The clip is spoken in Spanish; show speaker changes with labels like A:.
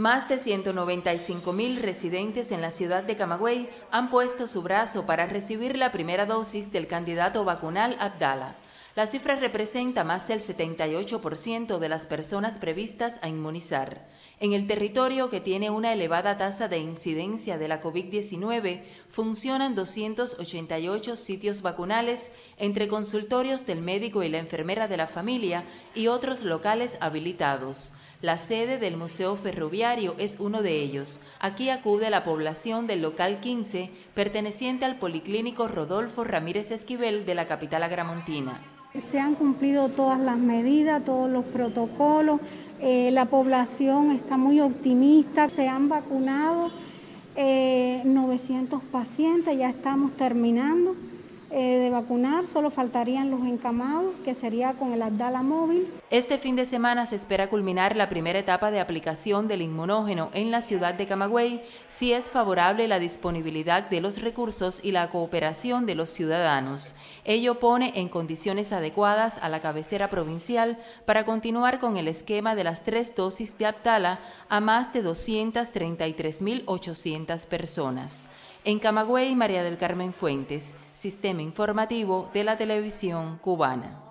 A: Más de 195 mil residentes en la ciudad de Camagüey han puesto su brazo para recibir la primera dosis del candidato vacunal Abdala. La cifra representa más del 78% de las personas previstas a inmunizar. En el territorio que tiene una elevada tasa de incidencia de la COVID-19, funcionan 288 sitios vacunales entre consultorios del médico y la enfermera de la familia y otros locales habilitados. La sede del Museo Ferroviario es uno de ellos. Aquí acude la población del local 15, perteneciente al Policlínico Rodolfo Ramírez Esquivel de la capital agramontina.
B: Se han cumplido todas las medidas, todos los protocolos, eh, la población está muy optimista, se han vacunado 900 eh, pacientes, ya estamos terminando. Eh, de vacunar, solo faltarían los encamados, que sería con el Abdala móvil.
A: Este fin de semana se espera culminar la primera etapa de aplicación del inmunógeno en la ciudad de Camagüey, si es favorable la disponibilidad de los recursos y la cooperación de los ciudadanos. Ello pone en condiciones adecuadas a la cabecera provincial para continuar con el esquema de las tres dosis de Abdala a más de 233.800 personas. En Camagüey, María del Carmen Fuentes, Sistema Informativo de la Televisión Cubana.